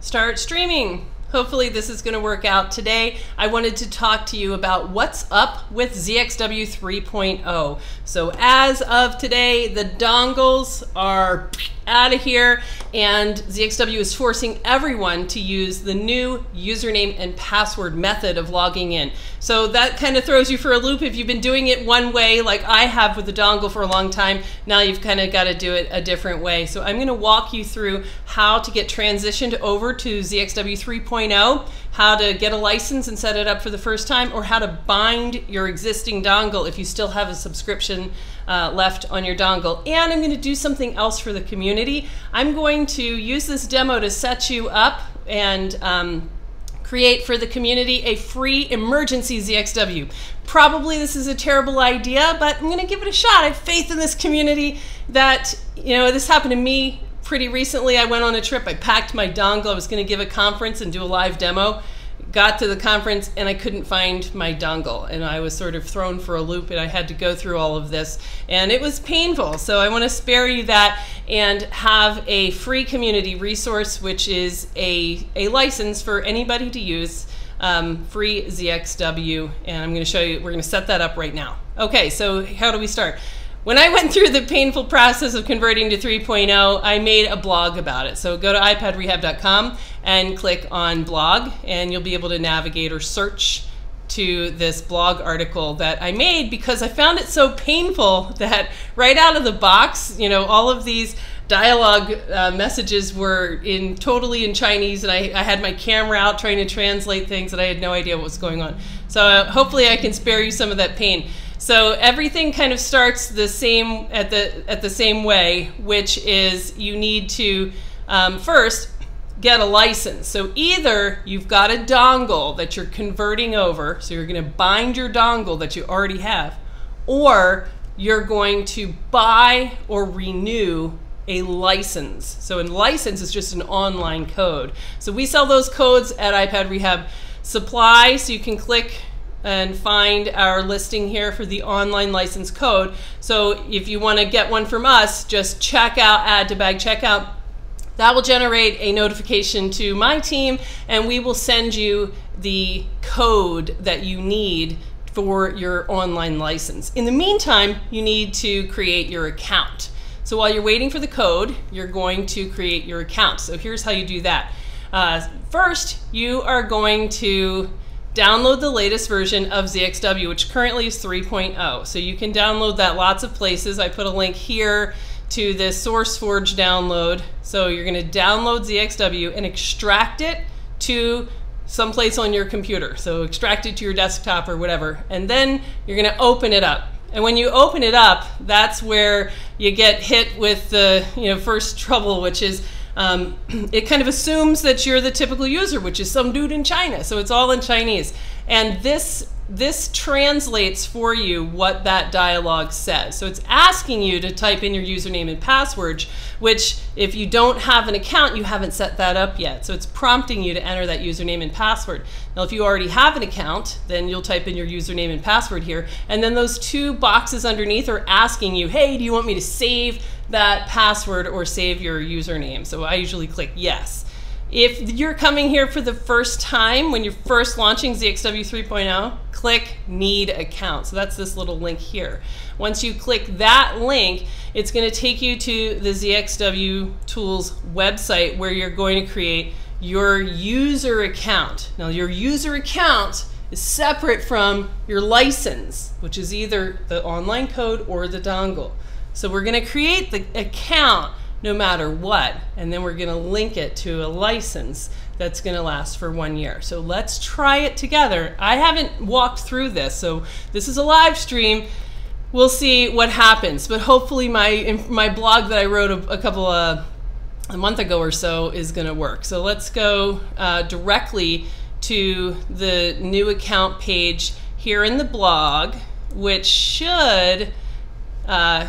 start streaming. Hopefully this is going to work out today. I wanted to talk to you about what's up with ZXW 3.0. So as of today, the dongles are out of here and ZXW is forcing everyone to use the new username and password method of logging in. So that kind of throws you for a loop if you've been doing it one way like I have with the dongle for a long time. Now you've kind of got to do it a different way. So I'm going to walk you through how to get transitioned over to ZXW 3.0, how to get a license and set it up for the first time, or how to bind your existing dongle if you still have a subscription uh, left on your dongle. And I'm going to do something else for the community. I'm going to use this demo to set you up and um, create for the community a free emergency ZXW. Probably this is a terrible idea, but I'm going to give it a shot. I have faith in this community that, you know, this happened to me pretty recently. I went on a trip. I packed my dongle. I was going to give a conference and do a live demo got to the conference and I couldn't find my dongle and I was sort of thrown for a loop and I had to go through all of this and it was painful. So I want to spare you that and have a free community resource which is a, a license for anybody to use um, free ZXW and I'm going to show you, we're going to set that up right now. Okay, so how do we start? When I went through the painful process of converting to 3.0, I made a blog about it. So go to iPadRehab.com and click on blog, and you'll be able to navigate or search to this blog article that I made because I found it so painful that right out of the box, you know, all of these dialogue uh, messages were in totally in Chinese, and I, I, had my camera out trying to translate things, and I had no idea what was going on. So uh, hopefully, I can spare you some of that pain. So everything kind of starts the same at the at the same way, which is you need to um, first get a license. So either you've got a dongle that you're converting over, so you're going to bind your dongle that you already have, or you're going to buy or renew a license. So a license is just an online code. So we sell those codes at iPad Rehab Supply, so you can click and find our listing here for the online license code. So if you want to get one from us, just check out add to bag checkout. That will generate a notification to my team and we will send you the code that you need for your online license. In the meantime, you need to create your account. So while you're waiting for the code, you're going to create your account. So here's how you do that. Uh, first, you are going to download the latest version of ZXW, which currently is 3.0. So you can download that lots of places. I put a link here to this SourceForge download. So you're going to download ZXW and extract it to someplace on your computer. So extract it to your desktop or whatever. And then you're going to open it up. And when you open it up, that's where you get hit with the you know first trouble, which is um, it kind of assumes that you're the typical user, which is some dude in China. So it's all in Chinese. And this this translates for you what that dialogue says. So it's asking you to type in your username and password, which if you don't have an account, you haven't set that up yet. So it's prompting you to enter that username and password. Now, if you already have an account, then you'll type in your username and password here. And then those two boxes underneath are asking you, hey, do you want me to save that password or save your username? So I usually click yes. If you're coming here for the first time, when you're first launching ZXW 3.0, click Need Account. So that's this little link here. Once you click that link, it's going to take you to the ZXW Tools website where you're going to create your user account. Now, your user account is separate from your license, which is either the online code or the dongle. So we're going to create the account no matter what. And then we're going to link it to a license that's going to last for one year. So let's try it together. I haven't walked through this, so this is a live stream. We'll see what happens, but hopefully my my blog that I wrote a, a couple of a month ago or so is going to work. So let's go uh, directly to the new account page here in the blog, which should. Uh,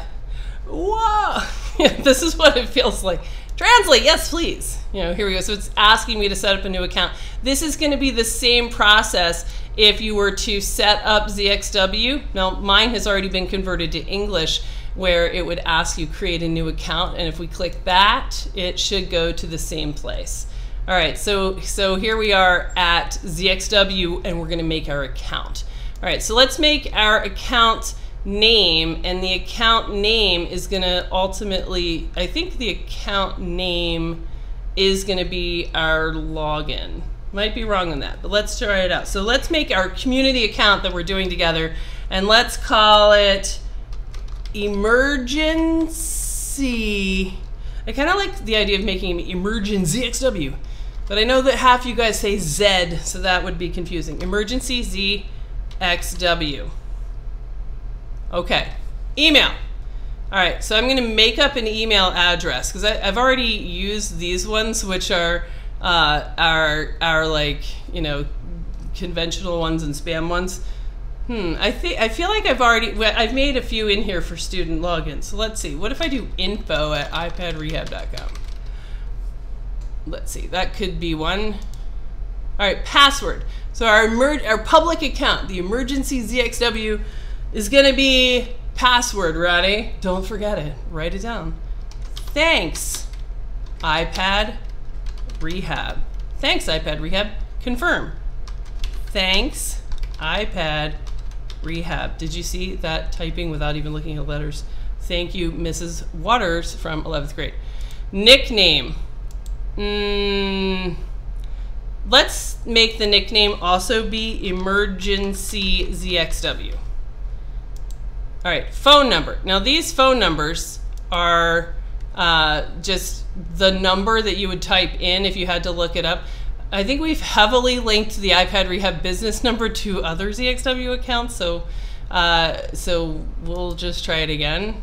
whoa! this is what it feels like. Translate, yes, please. You know, here we go. So it's asking me to set up a new account. This is going to be the same process if you were to set up ZXW. Now, mine has already been converted to English where it would ask you create a new account. And if we click that, it should go to the same place. All right, so so here we are at ZXW and we're gonna make our account. All right, so let's make our account name and the account name is gonna ultimately, I think the account name is gonna be our login. Might be wrong on that, but let's try it out. So let's make our community account that we're doing together and let's call it emergency. I kind of like the idea of making emergency ZXW. But I know that half you guys say Z, so that would be confusing. Emergency ZXW. Okay, email. All right, so I'm going to make up an email address because I've already used these ones, which are uh, are like you know conventional ones and spam ones. Hmm, I think I feel like I've already I've made a few in here for student logins. So let's see. What if I do info at ipadrehab.com? let's see, that could be one. All right, password. So our, our public account, the emergency ZXW, is going to be password. Ready? Don't forget it. Write it down. Thanks, iPad Rehab. Thanks, iPad Rehab. Confirm. Thanks, iPad Rehab. Did you see that typing without even looking at letters? Thank you, Mrs. Waters from 11th grade. Nickname. Mm, let's make the nickname also be Emergency ZXW. All right, phone number. Now these phone numbers are uh, just the number that you would type in if you had to look it up. I think we've heavily linked the iPad Rehab business number to other ZXW accounts, so uh, so we'll just try it again.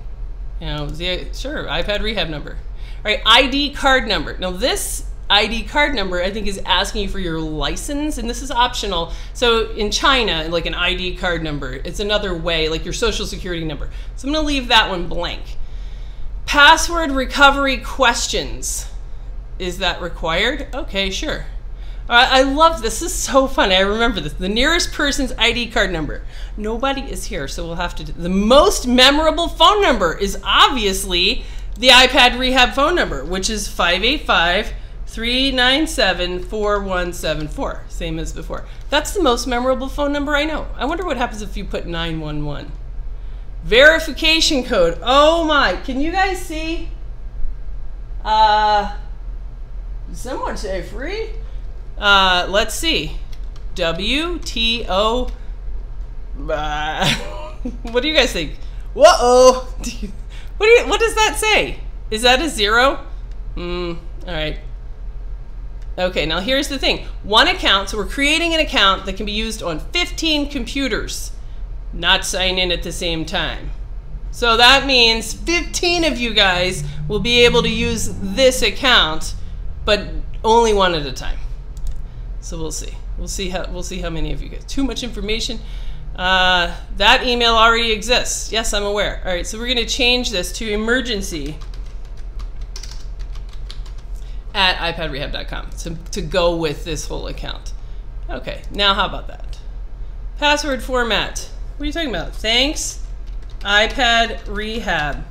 You know, Z sure, iPad Rehab number. All right, ID card number. Now this ID card number, I think, is asking you for your license, and this is optional. So in China, like an ID card number, it's another way, like your social security number. So I'm gonna leave that one blank. Password recovery questions. Is that required? Okay, sure. I love this. This is so fun. I remember this. The nearest person's ID card number. Nobody is here, so we'll have to. The most memorable phone number is obviously the iPad Rehab phone number, which is 585 397 4174, same as before. That's the most memorable phone number I know. I wonder what happens if you put 911. Verification code. Oh my, can you guys see? Uh, someone say free? Uh, let's see. WTO. Uh, what do you guys think? Whoa! What do you, what does that say? Is that a zero? Hmm, all right. Okay, now here's the thing. One account, so we're creating an account that can be used on 15 computers, not sign in at the same time. So that means 15 of you guys will be able to use this account, but only one at a time. So we'll see. We'll see how we'll see how many of you get. Too much information. Uh, that email already exists. Yes, I'm aware. All right, so we're going to change this to emergency at ipadrehab.com to, to go with this whole account. Okay, now how about that? Password format. What are you talking about? Thanks, iPad Rehab.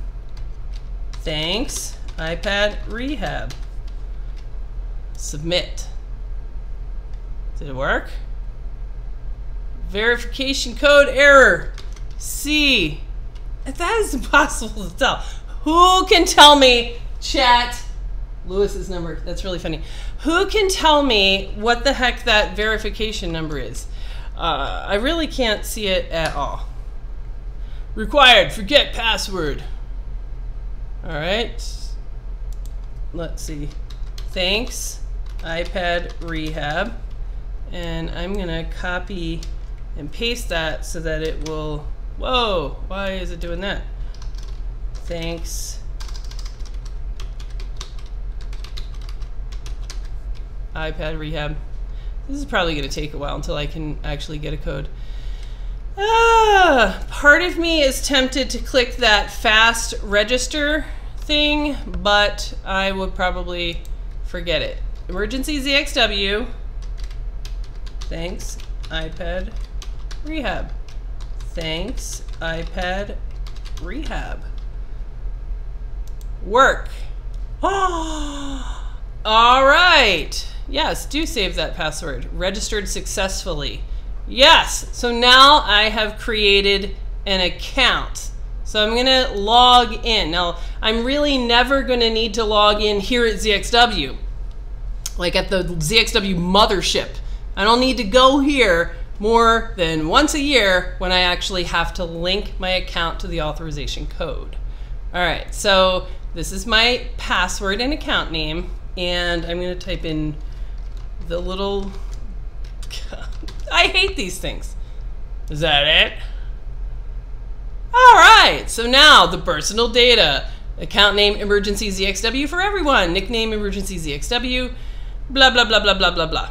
Thanks, iPad Rehab. Submit. Did it work? Verification code error. C. That is impossible to tell. Who can tell me, chat, Lewis's number? That's really funny. Who can tell me what the heck that verification number is? Uh, I really can't see it at all. Required, forget password. All right. Let's see. Thanks, iPad Rehab. And I'm going to copy and paste that so that it will, whoa, why is it doing that? Thanks. iPad rehab. This is probably going to take a while until I can actually get a code. Ah, part of me is tempted to click that fast register thing, but I would probably forget it. Emergency ZXW. Thanks, iPad Rehab. Thanks, iPad Rehab. Work. All right. Yes, do save that password. Registered successfully. Yes. So now I have created an account. So I'm going to log in. Now, I'm really never going to need to log in here at ZXW, like at the ZXW mothership. I don't need to go here more than once a year when I actually have to link my account to the authorization code. All right, so this is my password and account name, and I'm going to type in the little. I hate these things. Is that it? All right, so now the personal data. Account name emergency ZXW for everyone. Nickname emergency ZXW. Blah, blah, blah, blah, blah, blah, blah.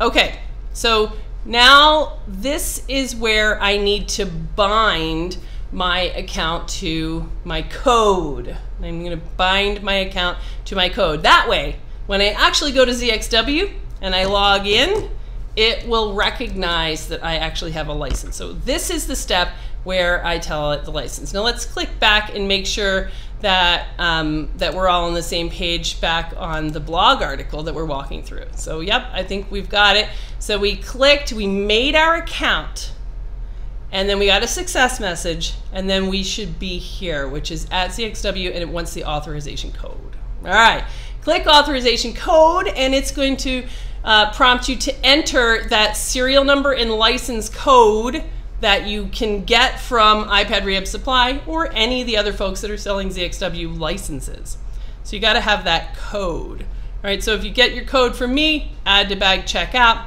Okay, so now this is where I need to bind my account to my code. I'm going to bind my account to my code. That way, when I actually go to ZXW and I log in, it will recognize that I actually have a license. So this is the step where I tell it the license. Now let's click back and make sure that, um, that we're all on the same page back on the blog article that we're walking through. So yep, I think we've got it. So we clicked, we made our account, and then we got a success message, and then we should be here, which is at ZXW, and it wants the authorization code. All right, click authorization code, and it's going to uh, prompt you to enter that serial number and license code that you can get from iPad Rehab Supply or any of the other folks that are selling ZXW licenses. So you got to have that code. All right, so if you get your code from me, add to bag checkout,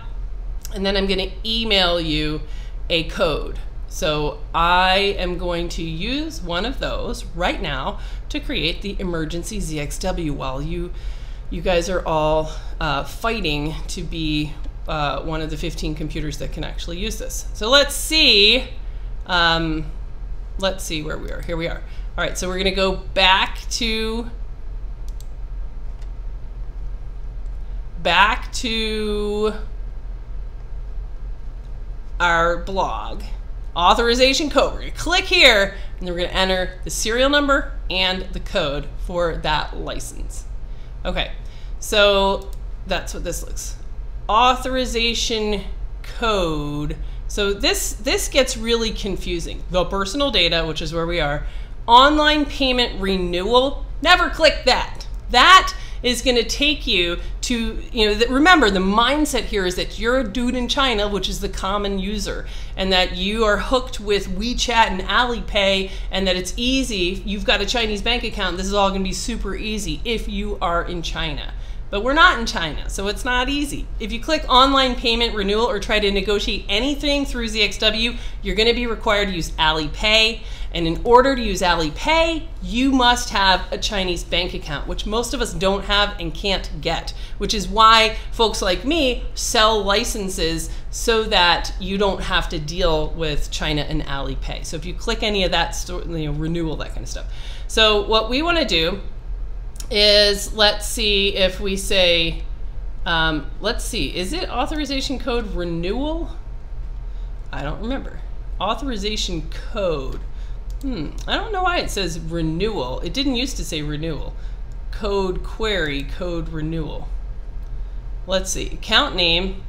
and then I'm going to email you a code. So I am going to use one of those right now to create the emergency ZXW while you you guys are all uh, fighting to be uh, one of the 15 computers that can actually use this. So let's see. Um, let's see where we are. Here we are. All right, so we're going to go back to back to our blog authorization code. We're going to click here and then we're going to enter the serial number and the code for that license. Okay, so that's what this looks authorization code. So this this gets really confusing. The personal data, which is where we are, online payment renewal. Never click that. That is going to take you to, you know, remember the mindset here is that you're a dude in China, which is the common user, and that you are hooked with WeChat and Alipay, and that it's easy. You've got a Chinese bank account. This is all going to be super easy if you are in China. But we're not in China, so it's not easy. If you click online payment renewal or try to negotiate anything through ZXW, you're going to be required to use Alipay. And in order to use Alipay, you must have a Chinese bank account, which most of us don't have and can't get, which is why folks like me sell licenses so that you don't have to deal with China and Alipay. So if you click any of that, you know, renewal, that kind of stuff. So what we want to do is let's see if we say, um, let's see, is it authorization code renewal? I don't remember. Authorization code. Hmm, I don't know why it says renewal. It didn't used to say renewal. Code query, code renewal. Let's see, account name,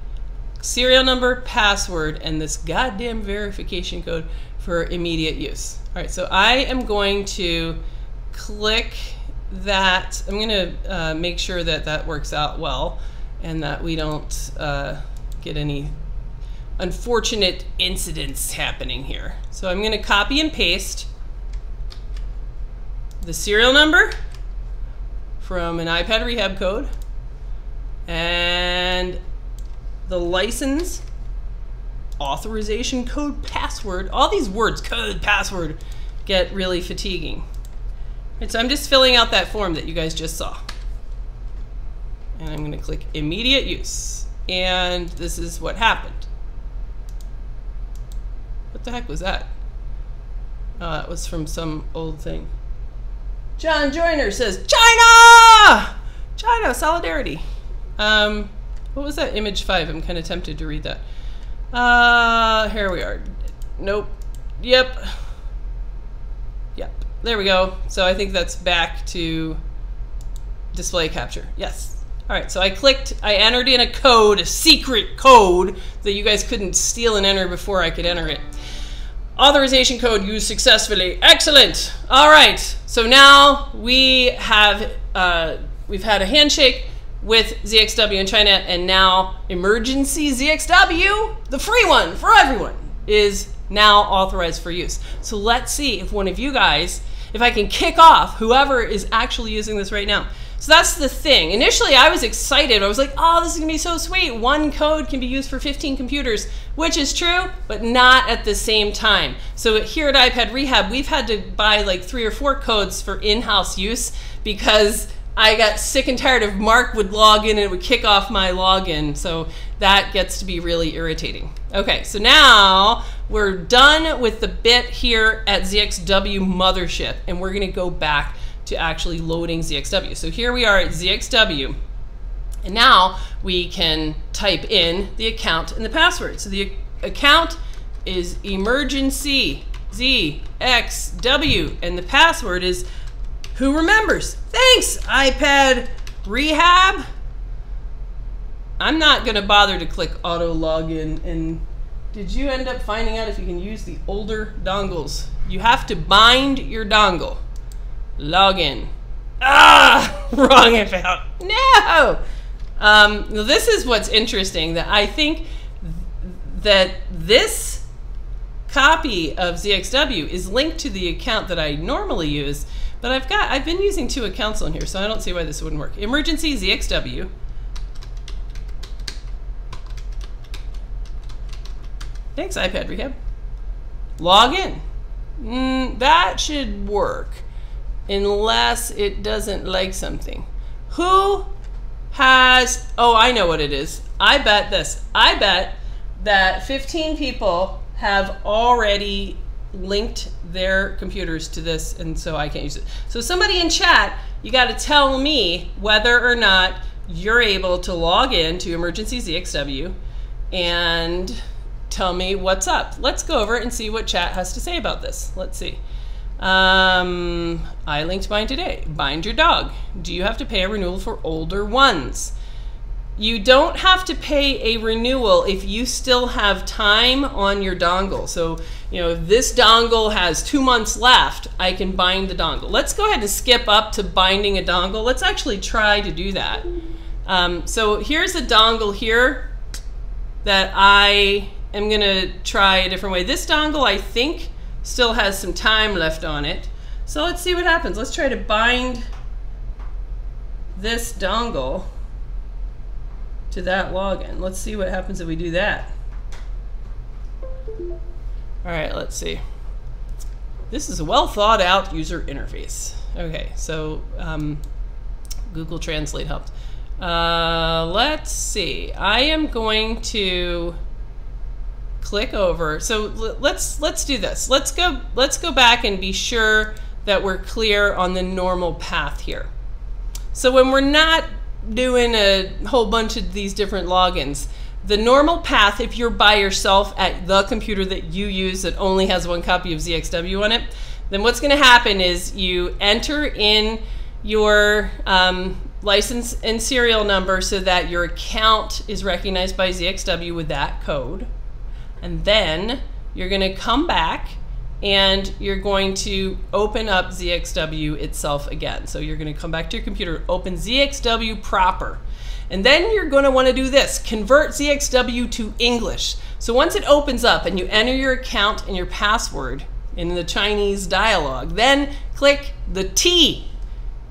serial number, password, and this goddamn verification code for immediate use. All right, so I am going to click that I'm going to uh, make sure that that works out well and that we don't uh, get any unfortunate incidents happening here. So I'm going to copy and paste the serial number from an iPad rehab code and the license authorization code password all these words code password get really fatiguing Right, so I'm just filling out that form that you guys just saw. And I'm going to click immediate use. And this is what happened. What the heck was that? Oh, that was from some old thing. John Joyner says, China! China, solidarity. Um, what was that? Image 5. I'm kind of tempted to read that. Uh, here we are. Nope. Yep. Yep. There we go. So I think that's back to display capture. Yes. All right, so I clicked, I entered in a code, a secret code that you guys couldn't steal and enter before I could enter it. Authorization code used successfully. Excellent. All right, so now we have, uh, we've had a handshake with ZXW in China, and now emergency ZXW, the free one for everyone, is now authorized for use. So let's see if one of you guys, if I can kick off whoever is actually using this right now. So that's the thing. Initially, I was excited. I was like, oh, this is going to be so sweet. One code can be used for 15 computers, which is true, but not at the same time. So here at iPad Rehab, we've had to buy like three or four codes for in house use because I got sick and tired of Mark would log in and it would kick off my login. So that gets to be really irritating. Okay, so now we're done with the bit here at ZXW Mothership, and we're going to go back to actually loading ZXW. So here we are at ZXW, and now we can type in the account and the password. So the account is emergency ZXW, and the password is who remembers? Thanks, iPad Rehab. I'm not going to bother to click auto login. And did you end up finding out if you can use the older dongles? You have to bind your dongle. Login. Ah, wrong account. No. Um, this is what's interesting that I think that this copy of ZXW is linked to the account that I normally use but I've got, I've been using two accounts on here, so I don't see why this wouldn't work. Emergency ZXW. Thanks, iPad Rehab. Log in. Mm, that should work, unless it doesn't like something. Who has, oh, I know what it is. I bet this. I bet that 15 people have already linked their computers to this and so I can't use it. So somebody in chat, you got to tell me whether or not you're able to log in to Emergency ZXW and tell me what's up. Let's go over and see what chat has to say about this. Let's see. Um, I linked mine today. Bind your dog. Do you have to pay a renewal for older ones? you don't have to pay a renewal if you still have time on your dongle. So, you know, if this dongle has two months left, I can bind the dongle. Let's go ahead and skip up to binding a dongle. Let's actually try to do that. Um, so here's a dongle here that I am going to try a different way. This dongle, I think, still has some time left on it. So let's see what happens. Let's try to bind this dongle to that login. Let's see what happens if we do that. All right, let's see. This is a well thought out user interface. Okay, so um, Google Translate helped. Uh, let's see. I am going to click over. So let's let's do this. Let's go let's go back and be sure that we're clear on the normal path here. So when we're not doing a whole bunch of these different logins. The normal path, if you're by yourself at the computer that you use that only has one copy of ZXW on it, then what's going to happen is you enter in your um, license and serial number so that your account is recognized by ZXW with that code. And then you're going to come back and you're going to open up ZXW itself again. So you're going to come back to your computer, open ZXW proper. And then you're going to want to do this, convert ZXW to English. So once it opens up and you enter your account and your password in the Chinese dialog, then click the T.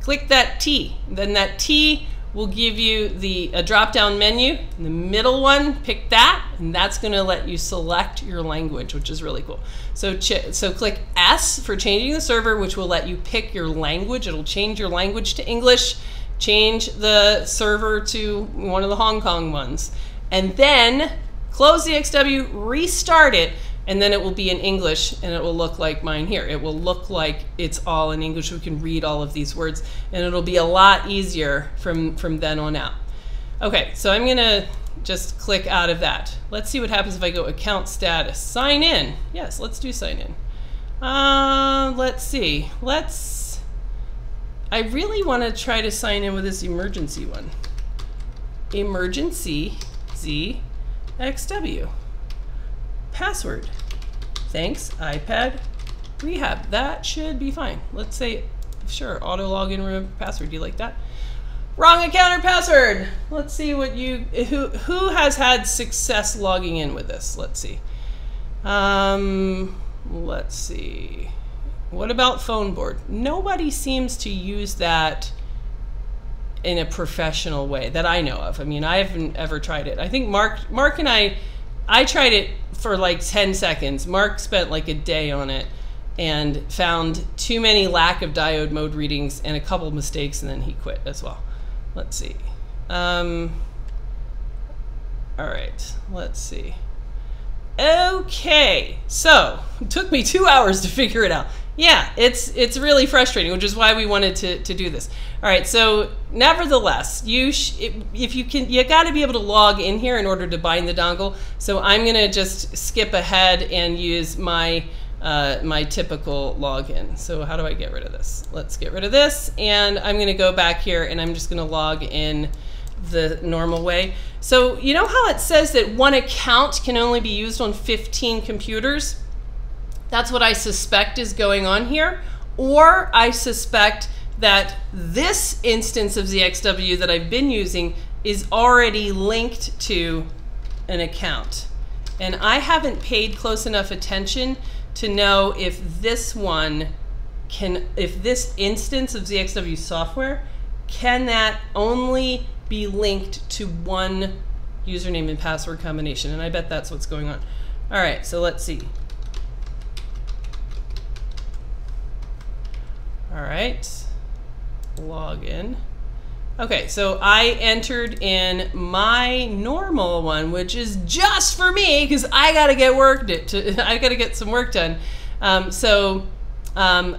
Click that T. Then that T will give you the a drop-down menu. the middle one, pick that, and that's going to let you select your language, which is really cool. So, so click S for changing the server, which will let you pick your language. It'll change your language to English, change the server to one of the Hong Kong ones, and then close the XW, restart it, and then it will be in English and it will look like mine here. It will look like it's all in English. We can read all of these words and it'll be a lot easier from, from then on out. Okay, so I'm gonna just click out of that. Let's see what happens if I go account status. Sign in. Yes, let's do sign in. Uh, let's see. Let's, I really wanna try to sign in with this emergency one. emergency ZXW. Password. Thanks, iPad rehab. That should be fine. Let's say, sure, auto login, remember password. Do you like that? Wrong account or password. Let's see what you, who, who has had success logging in with this? Let's see. Um, let's see. What about phone board? Nobody seems to use that in a professional way that I know of. I mean, I haven't ever tried it. I think Mark, Mark and I, I tried it for like 10 seconds. Mark spent like a day on it and found too many lack of diode mode readings and a couple mistakes, and then he quit as well. Let's see. Um, all right, let's see. Okay, so it took me two hours to figure it out. Yeah, it's it's really frustrating, which is why we wanted to, to do this. All right, so nevertheless, you if you can, you got to be able to log in here in order to bind the dongle. So I'm gonna just skip ahead and use my uh, my typical login. So how do I get rid of this? Let's get rid of this, and I'm gonna go back here and I'm just gonna log in the normal way. So you know how it says that one account can only be used on 15 computers? That's what I suspect is going on here. Or I suspect that this instance of ZXW that I've been using is already linked to an account. And I haven't paid close enough attention to know if this one can, if this instance of ZXW software, can that only be linked to one username and password combination? And I bet that's what's going on. All right, so let's see. All right, log in. Okay, so I entered in my normal one, which is just for me because I got to get work to, I got to get some work done. Um, so, um,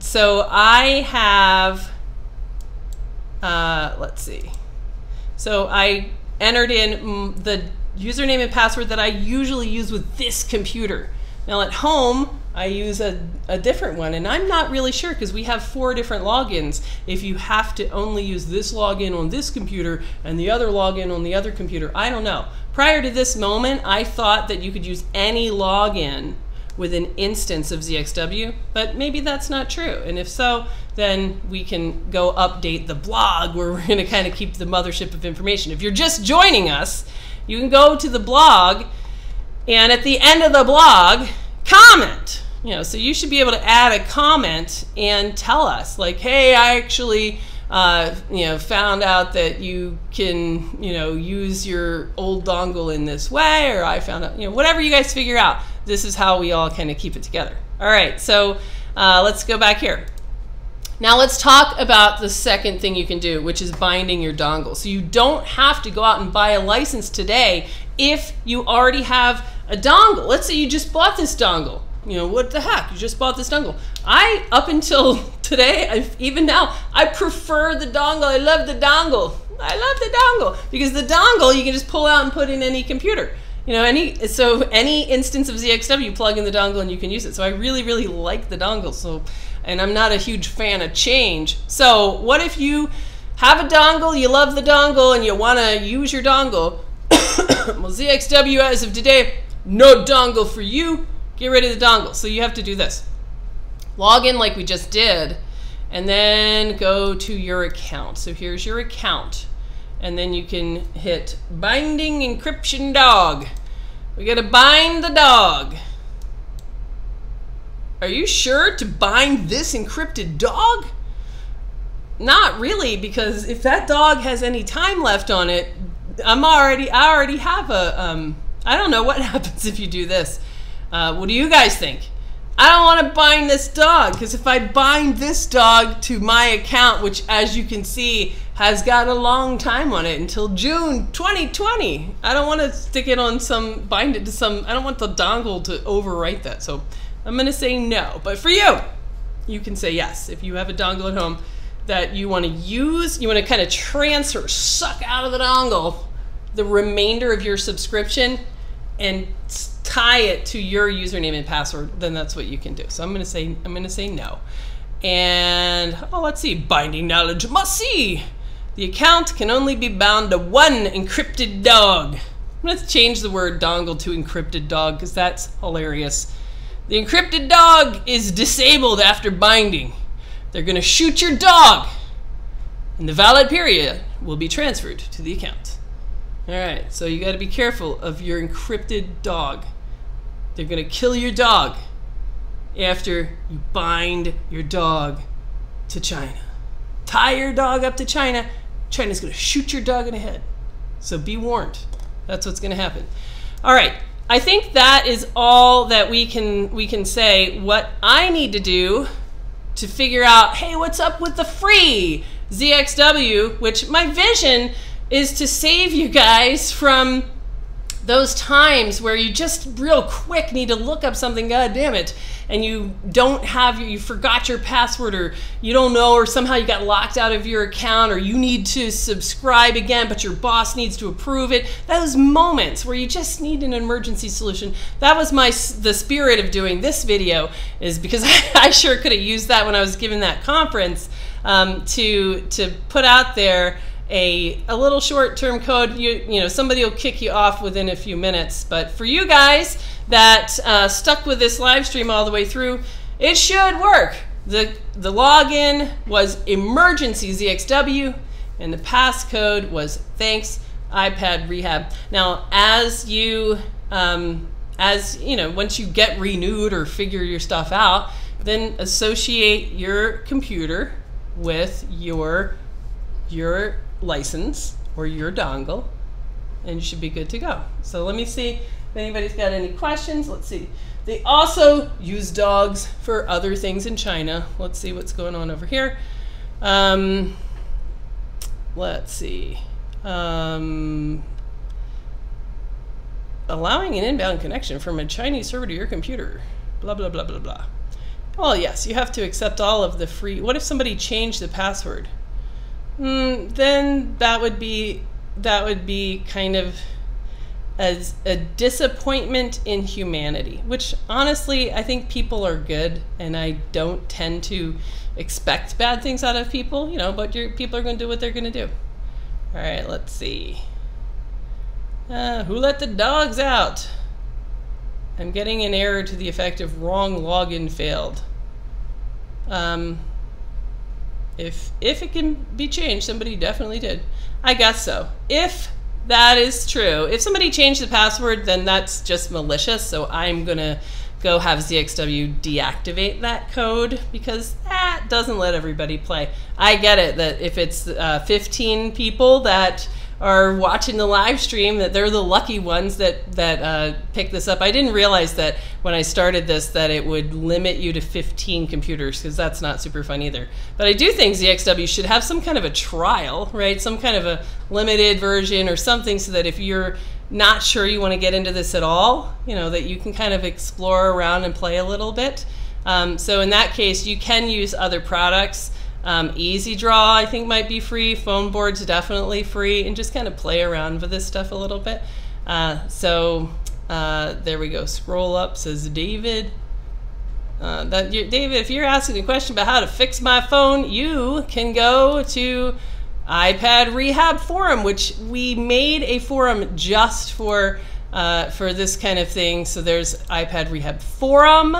so I have, uh, let's see. So I entered in the username and password that I usually use with this computer. Now at home, I use a, a different one, and I'm not really sure because we have four different logins. If you have to only use this login on this computer and the other login on the other computer, I don't know. Prior to this moment, I thought that you could use any login with an instance of ZXW, but maybe that's not true. And if so, then we can go update the blog where we're going to kind of keep the mothership of information. If you're just joining us, you can go to the blog, and at the end of the blog, comment you know, so you should be able to add a comment and tell us, like, hey, I actually, uh, you know, found out that you can, you know, use your old dongle in this way, or I found out, you know, whatever you guys figure out. This is how we all kind of keep it together. All right, so uh, let's go back here. Now let's talk about the second thing you can do, which is binding your dongle. So you don't have to go out and buy a license today if you already have a dongle. Let's say you just bought this dongle you know, what the heck? You just bought this dongle. I, up until today, I've, even now, I prefer the dongle. I love the dongle. I love the dongle because the dongle you can just pull out and put in any computer. You know, any so any instance of ZXW, you plug in the dongle and you can use it. So I really, really like the dongle. So, and I'm not a huge fan of change. So what if you have a dongle, you love the dongle, and you want to use your dongle? well, ZXW as of today, no dongle for you get rid of the dongle. So you have to do this. Log in like we just did, and then go to your account. So here's your account. And then you can hit binding encryption dog. We gotta bind the dog. Are you sure to bind this encrypted dog? Not really, because if that dog has any time left on it, I'm already, I already have a, um, I don't know what happens if you do this. Uh, what do you guys think? I don't want to bind this dog because if I bind this dog to my account, which as you can see has got a long time on it until June 2020, I don't want to stick it on some, bind it to some, I don't want the dongle to overwrite that. So I'm going to say no. But for you, you can say yes. If you have a dongle at home that you want to use, you want to kind of transfer, suck out of the dongle the remainder of your subscription and tie it to your username and password, then that's what you can do. So I'm gonna say I'm gonna say no. And oh, let's see, binding knowledge must see. The account can only be bound to one encrypted dog. Let's change the word dongle to encrypted dog because that's hilarious. The encrypted dog is disabled after binding. They're going to shoot your dog, and the valid period will be transferred to the account. All right, so you got to be careful of your encrypted dog. They're going to kill your dog after you bind your dog to China. Tie your dog up to China, China's going to shoot your dog in the head. So be warned. That's what's going to happen. All right. I think that is all that we can we can say. What I need to do to figure out, hey, what's up with the free ZXW, which my vision is to save you guys from those times where you just real quick need to look up something, god damn it, and you don't have you forgot your password or you don't know or somehow you got locked out of your account or you need to subscribe again but your boss needs to approve it. Those moments where you just need an emergency solution. That was my the spirit of doing this video is because I, sure could have used that when I was giving that conference um, to to put out there a, a little short-term code, you, you know, somebody will kick you off within a few minutes. But for you guys that uh, stuck with this live stream all the way through, it should work. The, the login was emergency ZXW and the passcode was thanks iPad rehab. Now, as you, um, as you know, once you get renewed or figure your stuff out, then associate your computer with your your license or your dongle and you should be good to go. So let me see if anybody's got any questions. Let's see. They also use dogs for other things in China. Let's see what's going on over here. Um, let's see. Um, allowing an inbound connection from a Chinese server to your computer. Blah, blah, blah, blah, blah. Well, yes, you have to accept all of the free. What if somebody changed the password? Mm, then that would be that would be kind of as a disappointment in humanity, which honestly I think people are good, and I don't tend to expect bad things out of people, you know. But your people are going to do what they're going to do. All right, let's see. Uh, who let the dogs out? I'm getting an error to the effect of wrong login failed. Um, if if it can be changed, somebody definitely did. I guess so. If that is true, if somebody changed the password, then that's just malicious. So I'm gonna go have ZXW deactivate that code because that doesn't let everybody play. I get it that if it's uh, 15 people that are watching the live stream that they're the lucky ones that that uh, pick this up. I didn't realize that when I started this that it would limit you to 15 computers because that's not super fun either. But I do think ZXW should have some kind of a trial, right? Some kind of a limited version or something so that if you're not sure you want to get into this at all, you know, that you can kind of explore around and play a little bit. Um, so in that case, you can use other products. Um, Easy Draw, I think, might be free. Phone board's definitely free, and just kind of play around with this stuff a little bit. Uh, so uh, there we go. Scroll up, says David. Uh, that David, if you're asking a question about how to fix my phone, you can go to iPad Rehab Forum, which we made a forum just for uh, for this kind of thing. So there's iPad Rehab Forum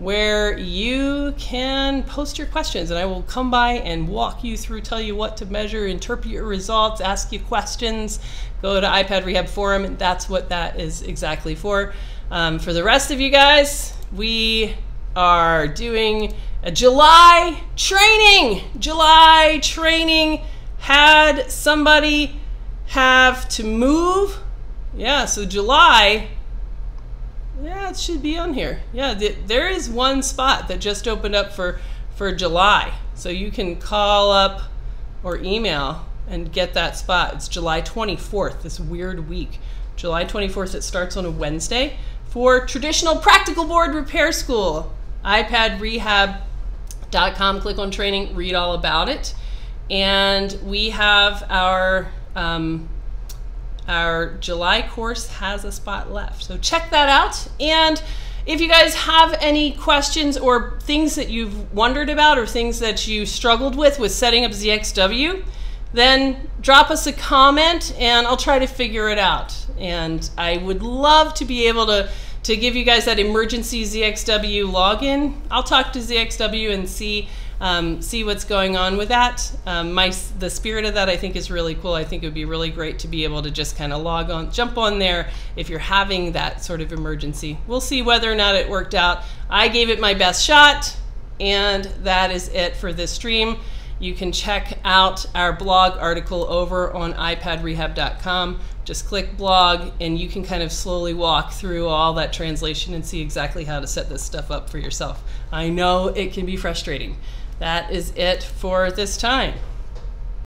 where you can post your questions and I will come by and walk you through, tell you what to measure, interpret your results, ask you questions. Go to iPad Rehab Forum, that's what that is exactly for. Um, for the rest of you guys, we are doing a July training. July training had somebody have to move. Yeah, so July yeah, it should be on here. Yeah, the, there is one spot that just opened up for for July, so you can call up or email and get that spot. It's July 24th. This weird week, July 24th. It starts on a Wednesday for traditional practical board repair school. iPadRehab.com. Click on training. Read all about it. And we have our um, our July course has a spot left. So check that out. And if you guys have any questions or things that you've wondered about or things that you struggled with with setting up ZXW, then drop us a comment and I'll try to figure it out. And I would love to be able to, to give you guys that emergency ZXW login. I'll talk to ZXW and see um, see what's going on with that. Um, my the spirit of that I think is really cool. I think it would be really great to be able to just kind of log on, jump on there if you're having that sort of emergency. We'll see whether or not it worked out. I gave it my best shot, and that is it for this stream. You can check out our blog article over on iPadRehab.com. Just click blog, and you can kind of slowly walk through all that translation and see exactly how to set this stuff up for yourself. I know it can be frustrating. That is it for this time.